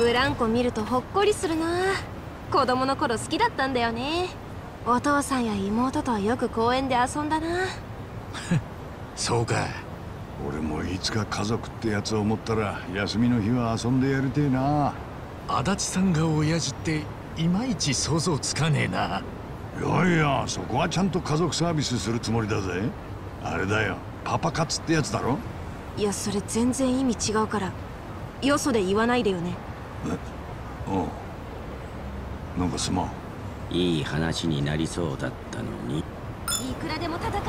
ブランコ見るとほっこりするな。子供の頃好きだったんだよね。お父さんや妹とよく公園で遊んだな。そうか。俺もいつか家族ってやつを持ったら休みの日は遊んでやりてえな。足立さんが親父っていまいち想像つかねえな。いやいやそこはちゃんと家族サービスするつもりだぜ。あれだよ。パパ活ってやつだろ？いやそれ全然意味違うから。よそで言わないでよねおうなんかすまん。いい話になりそうだったのに。いくらでも戦